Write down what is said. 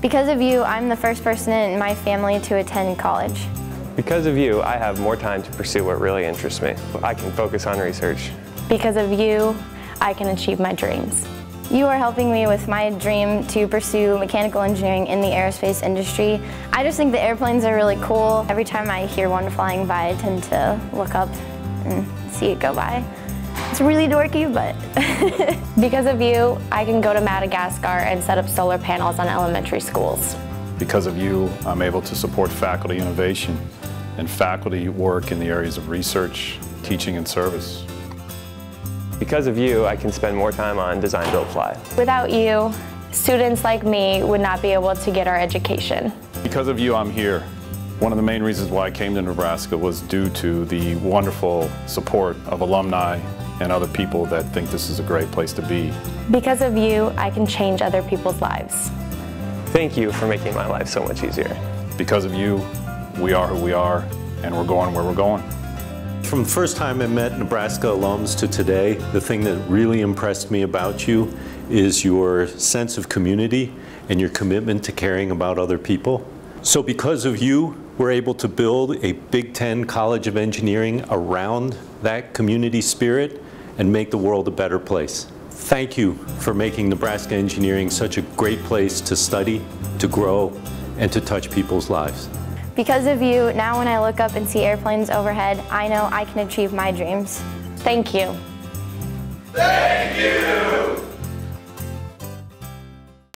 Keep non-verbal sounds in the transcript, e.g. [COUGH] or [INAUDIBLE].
Because of you, I'm the first person in my family to attend college. Because of you, I have more time to pursue what really interests me. I can focus on research. Because of you, I can achieve my dreams. You are helping me with my dream to pursue mechanical engineering in the aerospace industry. I just think the airplanes are really cool. Every time I hear one flying by, I tend to look up and see it go by. It's really dorky, but... [LAUGHS] because of you, I can go to Madagascar and set up solar panels on elementary schools. Because of you, I'm able to support faculty innovation and faculty work in the areas of research, teaching, and service. Because of you, I can spend more time on Design Build Fly. Without you, students like me would not be able to get our education. Because of you, I'm here. One of the main reasons why I came to Nebraska was due to the wonderful support of alumni and other people that think this is a great place to be. Because of you, I can change other people's lives. Thank you for making my life so much easier. Because of you, we are who we are, and we're going where we're going. From the first time I met Nebraska alums to today, the thing that really impressed me about you is your sense of community and your commitment to caring about other people. So because of you, we're able to build a Big Ten College of Engineering around that community spirit and make the world a better place. Thank you for making Nebraska engineering such a great place to study, to grow, and to touch people's lives. Because of you, now when I look up and see airplanes overhead, I know I can achieve my dreams. Thank you. Thank you!